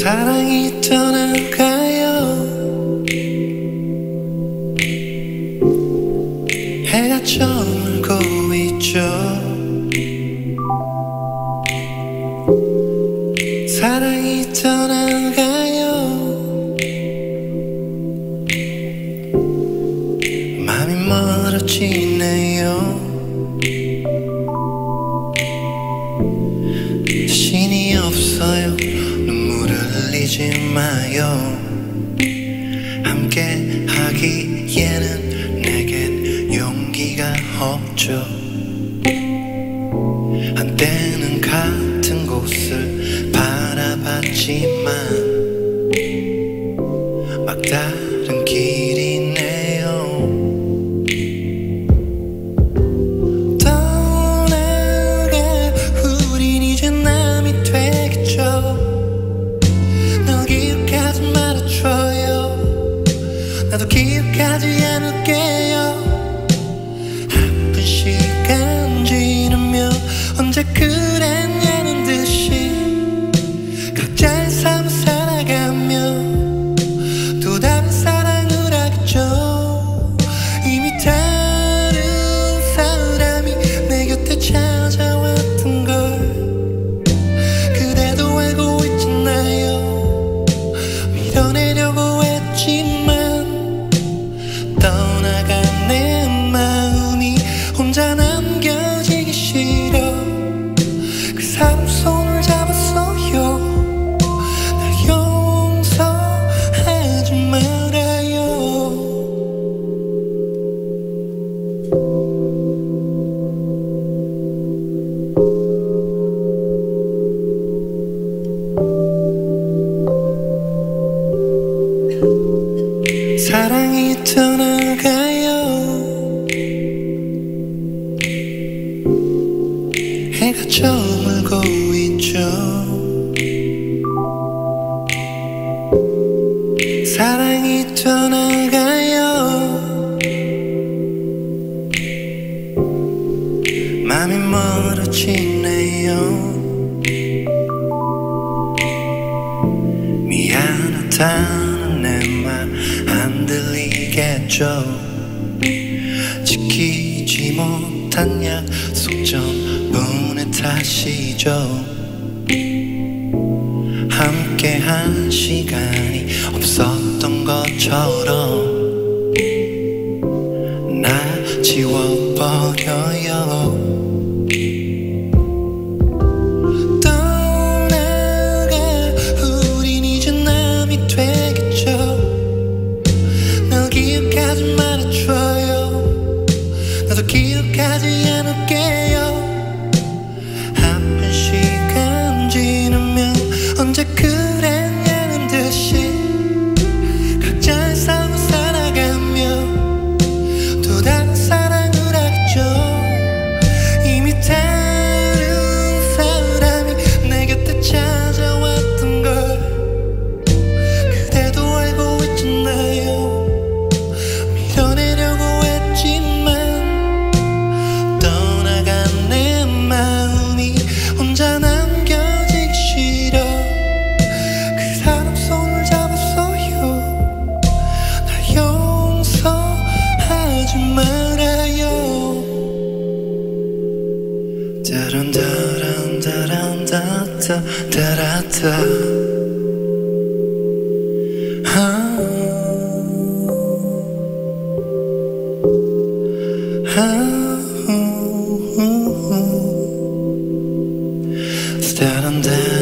사랑이 떠나가요. 해가 저물고 있죠. 사랑이 떠나가요 멀어지네요. 자신이 없어요. 눈물을 흘리지 마요. 함께 하기에는 내겐 용기가 없죠. 한때는 같은 곳을 바라봤지만 막 다른 길이 나도 기억하지 않을게요. 아픈 시간 지나며 언제 그랬냐는 듯이 각자의 삶을 살아가며 또 다른 사랑을 하겠죠. 이미 다른 사람이 내 곁에 찾 떠나가요. 해가 저물고 있죠. 사랑이 떠나가요. 맘이 멀어지네요. 미안하다는 내 말 안 들리 겠죠? 지키지 못한 약속 전분의 탓이죠. 함께한 시간이 없었던 것처럼 나 지워버려요 desatarata. Ah. Ah. Staring down.